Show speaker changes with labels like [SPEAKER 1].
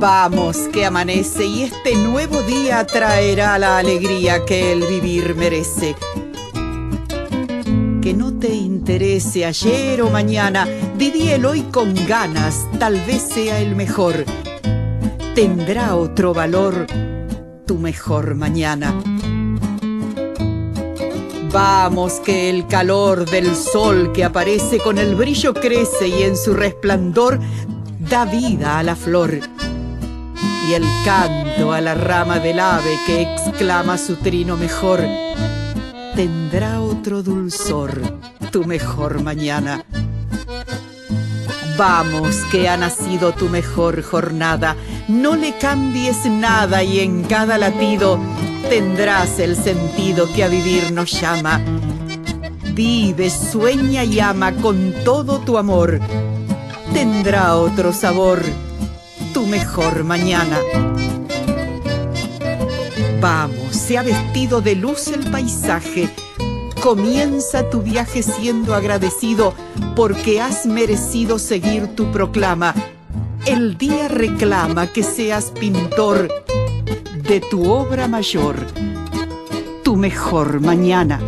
[SPEAKER 1] Vamos, que amanece y este nuevo día traerá la alegría que el vivir merece. Que no te interese ayer o mañana, viví el hoy con ganas, tal vez sea el mejor. Tendrá otro valor tu mejor mañana. Vamos, que el calor del sol que aparece con el brillo crece y en su resplandor da vida a la flor. El canto a la rama del ave que exclama su trino mejor, tendrá otro dulzor tu mejor mañana. Vamos, que ha nacido tu mejor jornada, no le cambies nada y en cada latido tendrás el sentido que a vivir nos llama. Vive, sueña y ama con todo tu amor. Tendrá otro sabor tu mejor mañana. Vamos, se ha vestido de luz el paisaje. Comienza tu viaje siendo agradecido porque has merecido seguir tu proclama. El día reclama que seas pintor de tu obra mayor, tu mejor mañana.